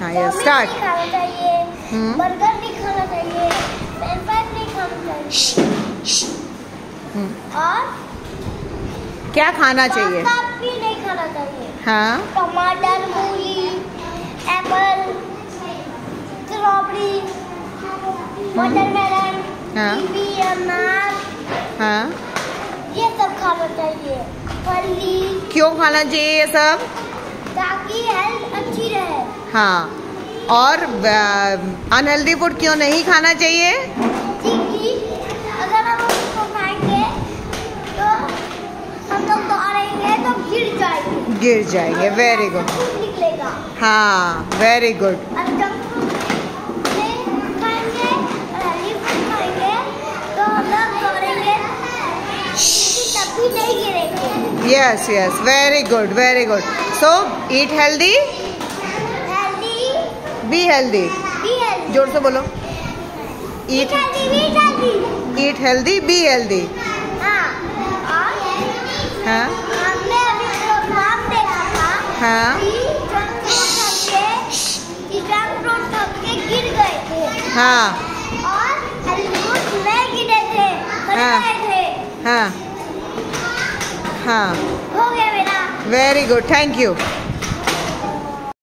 हाँ ये स्टार्ट चाहिए। बर्गर नहीं खाना चाहिए। फ्रेंच फ्राइज नहीं खाना चाहिए। और क्या खाना चाहिए? भी नहीं खाना चाहिए। हाँ। टमाटर मूली एप्पल स्ट्रॉबेरी वाटरमेलन हाँ। अनार। हाँ। ये सब खाना चाहिए। फली क्यों खाना चाहिए ये सब? ताकि हेल्थ अच्छी हाँ। और अनहेल्दी फ़ूड क्यों नहीं खाना चाहिए? अगर हम उसको खाएँगे तो हम लोग दौड़ेंगे तो गिर जाएँगे। गिर जाएँगे। वेरी गुड निकलेगा। हाँ वेरी गुड और जंक फ़ूड में खाएँगे और हेल्दी फ़ूड खाएँगे बी हेल्दी ज़ोर से बोलो। Eat eat healthy be healthy हाँ। हाँ। हमने अभी प्रोग्राम देखा था हाँ। हाँ। हाँ। हाँ। हाँ। हो गया मेरा। Very good thank you